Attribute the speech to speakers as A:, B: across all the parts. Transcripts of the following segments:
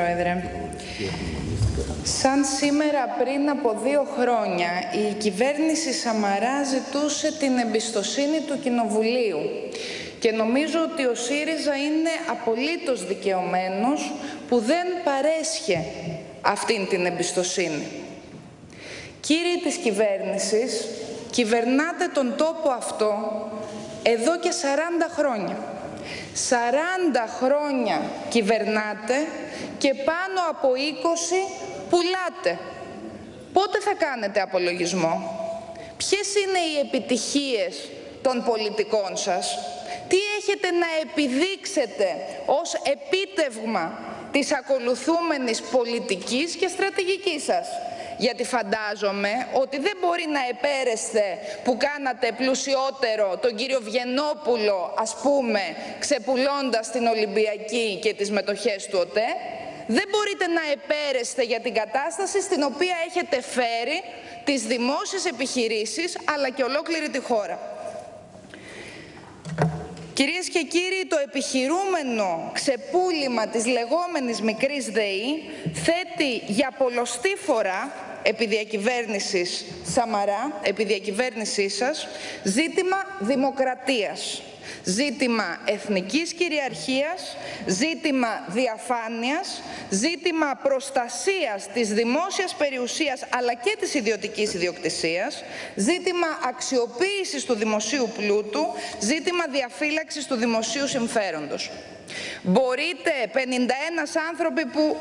A: Πρόεδρε. Σαν σήμερα πριν από δύο χρόνια η κυβέρνηση Σαμαρά ζητούσε την εμπιστοσύνη του Κοινοβουλίου και νομίζω ότι ο ΣΥΡΙΖΑ είναι απολύτως δικαιωμένος που δεν παρέσχε αυτήν την εμπιστοσύνη. Κύριοι της κυβέρνησης, κυβερνάτε τον τόπο αυτό εδώ και 40 χρόνια. 40 χρόνια κυβερνάτε και πάνω από 20 πουλάτε. Πότε θα κάνετε απολογισμό; Ποιες είναι οι επιτυχίες των πολιτικών σας; Τι έχετε να επιδείξετε ως επίτευγμα της ακολουθούμενης πολιτικής και στρατηγικής σας; Γιατί φαντάζομαι ότι δεν μπορεί να επέρεστε που κάνατε πλουσιότερο τον κύριο Βιενόπουλο, ας πούμε, ξεπουλώντας την Ολυμπιακή και τις μετοχές του ΟΤΕ. Δεν μπορείτε να επέρεστε για την κατάσταση στην οποία έχετε φέρει τις δημόσιες επιχειρήσεις, αλλά και ολόκληρη τη χώρα. Κυρίες και κύριοι, το επιχειρούμενο ξεπούλημα της λεγόμενης μικρής ΔΕΗ θέτει για πολλωστή φορά επί διακυβέρνησης Σαμαρά, επί διακυβέρνησής σας, ζήτημα δημοκρατίας ζήτημα εθνικής κυριαρχίας, ζήτημα διαφάνειας, ζήτημα προστασίας της δημόσιας περιουσίας αλλά και της ιδιωτικής ιδιοκτησίας, ζήτημα αξιοποίησης του δημοσίου πλούτου, ζήτημα διαφύλαξης του δημοσίου συμφέροντος. Μπορείτε 51 άνθρωποι που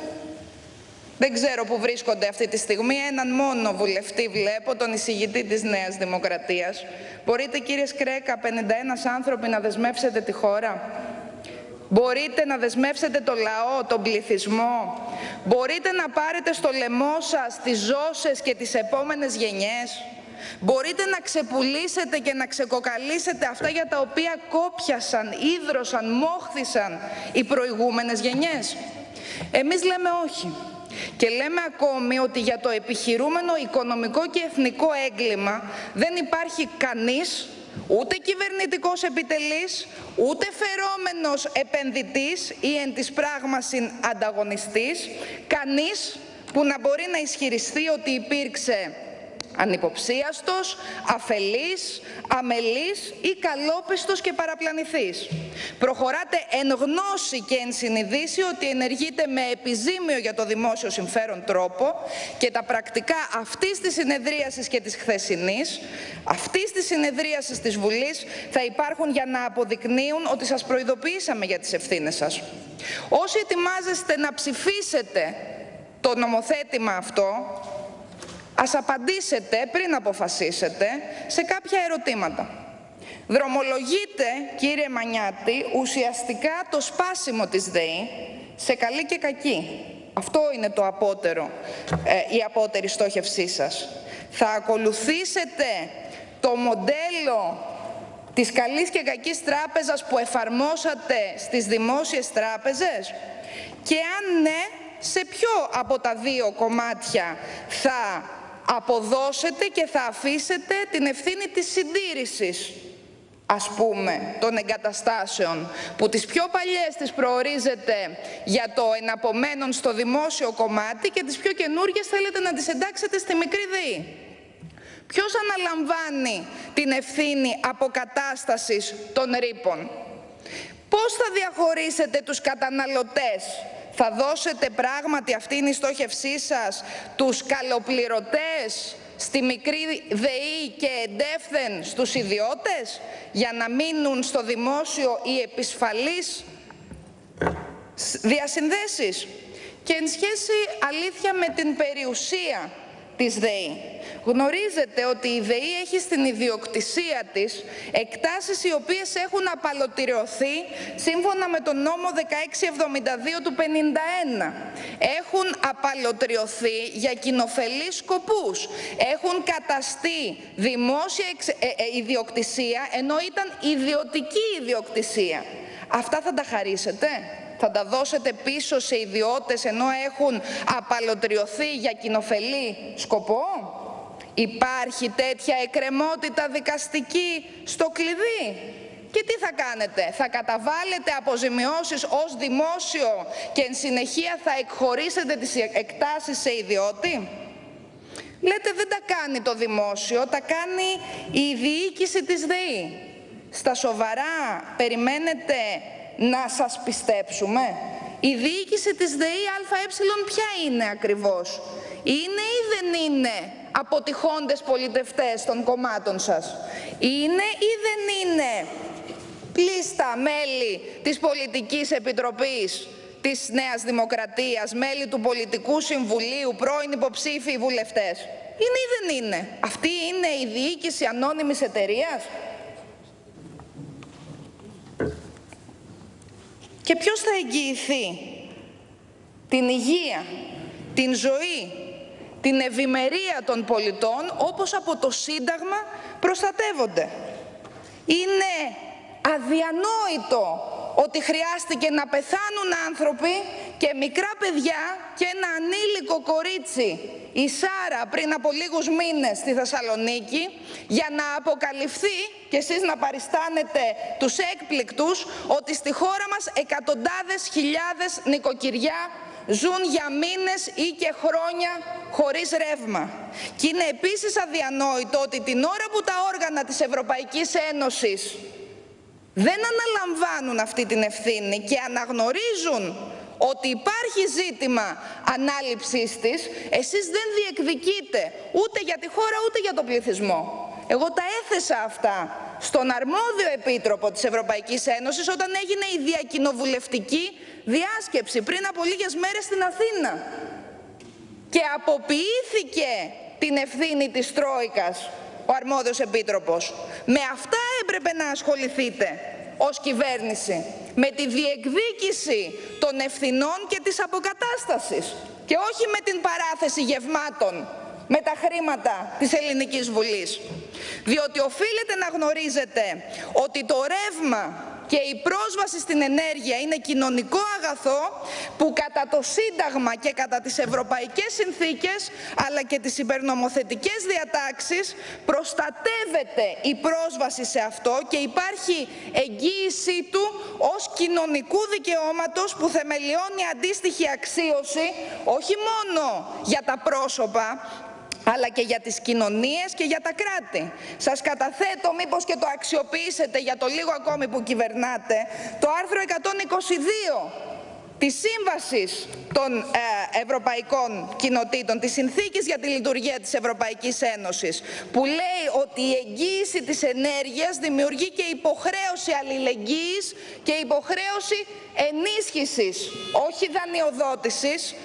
A: δεν ξέρω που βρίσκονται αυτή τη στιγμή. Έναν μόνο βουλευτή βλέπω, τον εισηγητή της Νέας Δημοκρατίας. Μπορείτε κύριε Σκρέκα, 51 άνθρωποι να δεσμεύσετε τη χώρα; Μπορείτε να δεσμεύσετε το λαό, τον πληθυσμό; Μπορείτε να πάρετε στο λαιμό σας τις ζώσες και τις επόμενες γενιές; Μπορείτε να ξεπουλήσετε και να ξεκοκαλίσετε αυτά για τα οποία κόπιασαν, ίδρωσαν, μόχθησαν οι προηγούμενες γενιές; Εμείς λέμε όχι. Και λέμε ακόμη ότι για το επιχειρούμενο οικονομικό και εθνικό έγκλημα δεν υπάρχει κανείς, ούτε κυβερνητικός επιτελής, ούτε φερόμενος επενδυτής ή εν της πράγμασιν ανταγωνιστής, κανείς που να μπορεί να ισχυριστεί ότι υπήρξε ανυποψίαστος, αφελής, αμελής ή καλόπιστος και παραπλανηθής. Προχωράτε εν γνώση και εν συνειδήσει ότι ενεργείτε με επιζήμιο για το δημόσιο συμφέρον τρόπο και τα πρακτικά αυτής της συνεδρίασης και της χθεσινής, αυτής της συνεδρίασης της Βουλής θα υπάρχουν για να αποδεικνύουν ότι σας προειδοποιήσαμε για τις ευθύνες σας. Όσοι ετοιμάζεστε να ψηφίσετε το νομοθέτημα αυτό, Ας απαντήσετε πριν αποφασίσετε σε κάποια ερωτήματα. Δρομολογείτε, κύριε Μανιάτη, ουσιαστικά το σπάσιμο της ΔΕΗ σε καλή και κακή. Αυτό είναι το απότερο, ε, η απότερη στόχευσή σας. Θα ακολουθήσετε το μοντέλο της καλής και κακής τράπεζας που εφαρμόσατε στις δημόσιες τράπεζες; Και αν ναι, σε ποιο από τα δύο κομμάτια θα αποδώσετε και θα αφήσετε την ευθύνη της συντήρησης ας πούμε, των εγκαταστάσεων, που τις πιο παλιές τις προορίζετε για το εναπομένον στο δημόσιο κομμάτι και τις πιο καινούργιες θέλετε να τις εντάξετε στη μικρή ΔΕΗ. Ποιος αναλαμβάνει την ευθύνη αποκατάστασης των ρήπων; Πώς θα διαχωρίσετε τους καταναλωτές θα δώσετε πράγματι αυτή είναι η στόχευσή σας τους καλοπληρωτές στη μικρή ΔΕΗ και εντεύθεν στους ιδιώτες για να μείνουν στο δημόσιο οι επισφαλείς διασυνδέσεις. Και εν σχέση αλήθεια με την περιουσία της ΔΕΗ. Γνωρίζετε ότι η ΔΕΗ έχει στην ιδιοκτησία της εκτάσεις οι οποίες έχουν απαλωτηριωθεί σύμφωνα με τον νόμο 1672 του 51. Έχουν απαλωτριωθεί για κοινοφελείς σκοπούς. Έχουν καταστεί δημόσια ε, ε, ιδιοκτησία ενώ ήταν ιδιωτική ιδιοκτησία. Αυτά θα τα χαρίσετε θα τα δώσετε πίσω σε ιδιώτες ενώ έχουν απαλωτριωθεί για κοινοφελή σκοπό; Υπάρχει τέτοια εκκρεμότητα δικαστική στο κλειδί; Και τι θα κάνετε, θα καταβάλλετε αποζημιώσεις ως δημόσιο και εν συνεχεία θα εκχωρήσετε τις εκτάσεις σε ιδιώτη; Λέτε δεν τα κάνει το δημόσιο, τα κάνει η διοίκηση της ΔΕΗ. Στα σοβαρά περιμένετε να σας πιστέψουμε. Η διοίκηση της ΔΕΗ ΑΕ ποια είναι ακριβώς; Είναι ή δεν είναι αποτυχώντες πολιτευτές των κομμάτων σας; Είναι ή δεν είναι πλήστα μέλη της Πολιτικής Επιτροπής της Νέας Δημοκρατίας, μέλη του Πολιτικού Συμβουλίου, πρώην υποψήφιοι βουλευτές; Είναι ή δεν είναι; Αυτή είναι η διοίκηση ανώνυμης εταιρείας; Και ποιος θα εγγυηθεί την υγεία, την ζωή, την ευημερία των πολιτών όπως από το Σύνταγμα προστατεύονται; Είναι αδιανόητο ότι χρειάστηκε να πεθάνουν άνθρωποι και μικρά παιδιά και ένα ανήλικο κορίτσι, η Σάρα, πριν από λίγους μήνες στη Θεσσαλονίκη, για να αποκαλυφθεί και εσείς να παριστάνετε τους έκπληκτους ότι στη χώρα μας εκατοντάδες χιλιάδες νοικοκυριά ζουν για μήνες ή και χρόνια χωρίς ρεύμα. Και είναι επίσης αδιανόητο ότι την ώρα που τα όργανα της Ευρωπαϊκής Ένωσης δεν αναλαμβάνουν αυτή την ευθύνη και αναγνωρίζουν ότι υπάρχει ζήτημα ανάληψής της, εσείς δεν διεκδικείτε ούτε για τη χώρα ούτε για τον πληθυσμό. Εγώ τα έθεσα αυτά στον αρμόδιο επίτροπο της Ευρωπαϊκής Ένωσης όταν έγινε η διακοινοβουλευτική διάσκεψη πριν από λίγες μέρες στην Αθήνα. Και αποποιήθηκε την ευθύνη της Τρόικας ο αρμόδιος επίτροπος. Με αυτά έπρεπε να ασχοληθείτε ως κυβέρνηση. Με τη διεκδίκηση των ευθυνών και της αποκατάστασης. Και όχι με την παράθεση γευμάτων με τα χρήματα της Ελληνικής Βουλής. Διότι οφείλετε να γνωρίζετε ότι το ρεύμα και η πρόσβαση στην ενέργεια είναι κοινωνικό αγαθό που κατά το Σύνταγμα και κατά τις ευρωπαϊκές συνθήκες αλλά και τις υπερνομοθετικές διατάξεις προστατεύεται η πρόσβαση σε αυτό και υπάρχει εγγύησή του ως κοινωνικού δικαιώματος που θεμελιώνει αντίστοιχη αξίωση όχι μόνο για τα πρόσωπα αλλά και για τις κοινωνίες και για τα κράτη. Σας καταθέτω, μήπως και το αξιοποιήσετε για το λίγο ακόμη που κυβερνάτε, το άρθρο 122 της Σύμβασης των ε, Ευρωπαϊκών Κοινοτήτων, της Συνθήκης για τη Λειτουργία της Ευρωπαϊκής Ένωσης, που λέει ότι η εγγύηση της ενέργειας δημιουργεί και υποχρέωση αλληλεγγύης και υποχρέωση ενίσχυσης, όχι δανειοδότησης.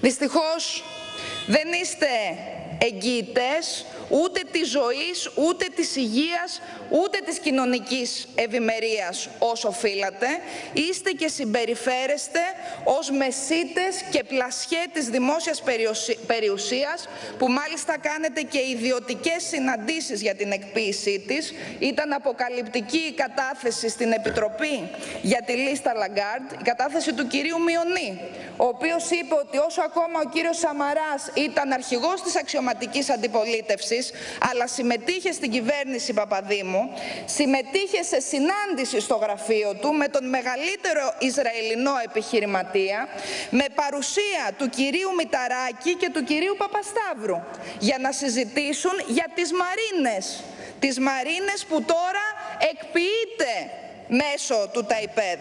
A: Δυστυχώς δεν είστε εγγυητές ούτε της ζωής, ούτε της υγείας, ούτε της κοινωνικής ευημερίας όσο οφείλατε. Είστε και συμπεριφέρεστε ως μεσίτες και πλασιέ της δημόσιας περιουσίας, που μάλιστα κάνετε και ιδιωτικές συναντήσεις για την εκποίησή της. Ήταν αποκαλυπτική η κατάθεση στην Επιτροπή για τη λίστα Λαγκάρντ, η κατάθεση του κυρίου Μιονί, ο οποίος είπε ότι όσο ακόμα ο κύριος Σαμαράς ήταν αρχηγός της αξιωματικής αντιπολίτευσης, αλλά συμμετείχε στην κυβέρνηση Παπαδήμου, συμμετείχε σε συνάντηση στο γραφείο του με τον μεγαλύτερο Ισραηλινό επιχειρηματία, με παρουσία του κυρίου Μηταράκη και του κυρίου Παπασταύρου, για να συζητήσουν για τις Μαρίνες, τις Μαρίνες που τώρα εκποιείται μέσω του ΤΑΙΠΕΔ.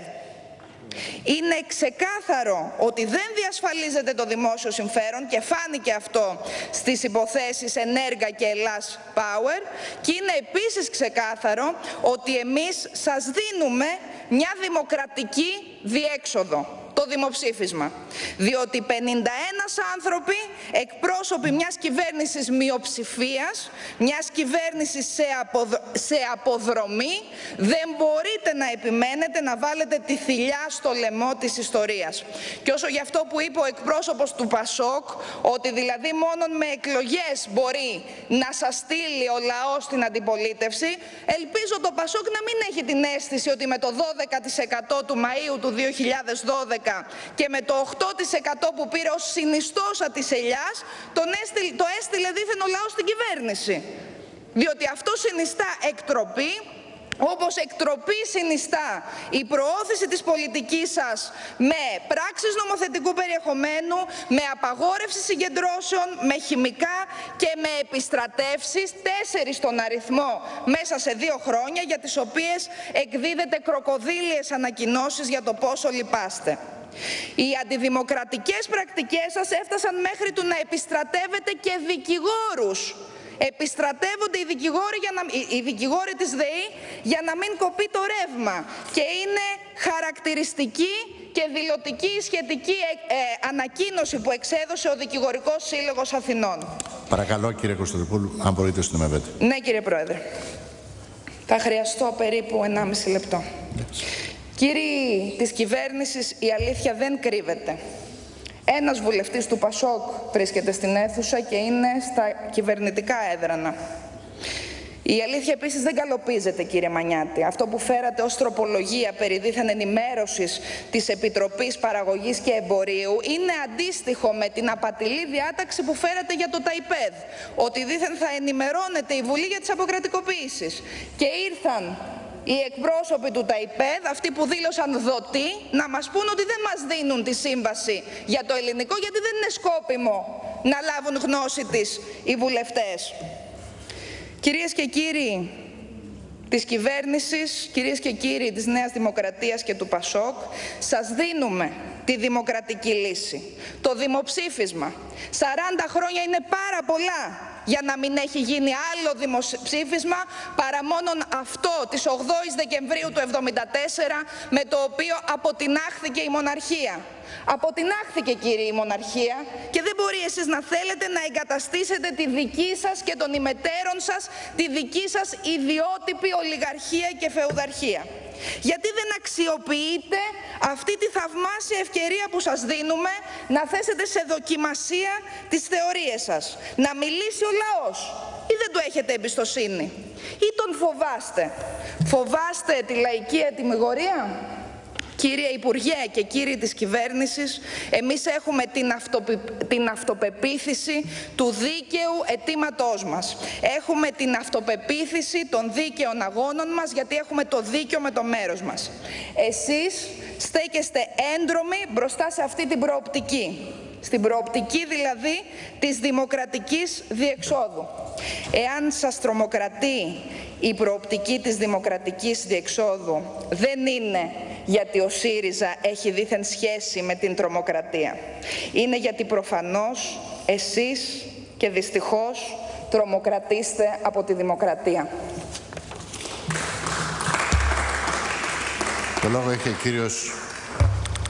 A: Είναι ξεκάθαρο ότι δεν διασφαλίζεται το δημόσιο συμφέρον και φάνηκε αυτό στις υποθέσεις Ενέργα και Ελλάς Power και είναι επίσης ξεκάθαρο ότι εμείς σας δίνουμε μια δημοκρατική διέξοδο. το δημοψήφισμα. Διότι 51 άνθρωποι, εκπρόσωποι μιας κυβέρνησης μειοψηφίας, μιας κυβέρνησης σε, σε αποδρομή, δεν μπορείτε να επιμένετε να βάλετε τη θηλιά στο λαιμό της ιστορίας. Και όσο γι' αυτό που είπε ο εκπρόσωπος του Πασόκ, ότι δηλαδή μόνο με εκλογές μπορεί να σας στείλει ο λαός στην αντιπολίτευση, ελπίζω το Πασόκ να μην έχει την αίσθηση ότι με το 12% του Μαΐου του 2012 και με το 8% που πήρε ως συνιστόσα της ελιάς τον έστειλε, το έστειλε δίθεν ο λαός στην κυβέρνηση. Διότι αυτό συνιστά εκτροπή όπως εκτροπή συνιστά η προώθηση της πολιτικής σας με πράξεις νομοθετικού περιεχομένου, με απαγόρευση συγκεντρώσεων, με χημικά και με επιστρατεύσεις, τέσσερις στον αριθμό μέσα σε δύο χρόνια, για τις οποίες εκδίδεται κροκοδίλιες ανακοινώσεις για το πόσο λυπάστε. Οι αντιδημοκρατικές πρακτικές σας έφτασαν μέχρι του να επιστρατεύετε και δικηγόρους επιστρατεύονται οι δικηγόροι, για να, οι δικηγόροι της ΔΕΗ για να μην κοπεί το ρεύμα και είναι χαρακτηριστική και δηλωτική η σχετική ε, ε, ανακοίνωση που εξέδωσε ο Δικηγορικός Σύλλογος Αθηνών.
B: Παρακαλώ κύριε Κωνσταντοπούλου, αν μπορείτε να με
A: Ναι κύριε Πρόεδρε. Θα χρειαστώ περίπου 1,5 λεπτό. Κύριοι της κυβέρνησης, η αλήθεια δεν κρύβεται. Ένας βουλευτής του ΠΑΣΟΚ βρίσκεται στην αίθουσα και είναι στα κυβερνητικά έδρανα. Η αλήθεια επίσης δεν καλοπίζεται κύριε Μανιάτη. Αυτό που φέρατε ως τροπολογία περί δίθεν ενημέρωσης της Επιτροπής Παραγωγής και Εμπορίου είναι αντίστοιχο με την απατηλή διάταξη που φέρατε για το ΤΑΙΠΕΔ. Ότι δίθεν θα ενημερώνεται η Βουλή για τις αποκρατικοποίησεις. Και ήρθαν οι εκπρόσωποι του ΤΑΙΠΕΔ, αυτοί που δήλωσαν δοτή, να μας πούν ότι δεν μας δίνουν τη σύμβαση για το ελληνικό, γιατί δεν είναι σκόπιμο να λάβουν γνώση της οι βουλευτές. Κυρίες και κύριοι της κυβέρνησης, κυρίες και κύριοι της Νέας Δημοκρατίας και του ΠΑΣΟΚ, σας δίνουμε τη δημοκρατική λύση. Το δημοψήφισμα. 40 χρόνια είναι πάρα πολλά για να μην έχει γίνει άλλο δημοψήφισμα παρά μόνο αυτό της 8ης Δεκεμβρίου του 1974 με το οποίο αποτινάχθηκε η μοναρχία. Αποτινάχθηκε κύριε η μοναρχία και δεν μπορεί εσείς να θέλετε να εγκαταστήσετε τη δική σας και των ημετέρων σας τη δική σας ιδιότυπη ολιγαρχία και φεουδαρχία. Γιατί δεν αξιοποιείτε αυτή τη θαυμάσια ευκαιρία που σας δίνουμε να θέσετε σε δοκιμασία τις θεωρίες σας. Να μιλήσει ο λαός ή δεν του έχετε εμπιστοσύνη ή τον φοβάστε. Φοβάστε τη λαϊκή ετοιμιγορία; Κύριε Υπουργέ και κύριοι της κυβέρνησης, εμείς έχουμε την, την αυτοπεποίθηση του δίκαιου αιτήματός μας. Έχουμε την αυτοπεποίθηση των δίκαιων αγώνων μας, γιατί έχουμε το δίκαιο με το μέρος μας. Εσείς στέκεστε έντρομοι μπροστά σε αυτή την προοπτική. Στην προοπτική δηλαδή της δημοκρατικής διεξόδου. Εάν σας τρομοκρατεί η προοπτική της δημοκρατικής διεξόδου, δεν είναι γιατί ο ΣΥΡΙΖΑ έχει δίθεν σχέση με την τρομοκρατία. Είναι γιατί προφανώς εσείς και δυστυχώς τρομοκρατήστε από τη δημοκρατία.
B: Το λόγο έχει ο κύριος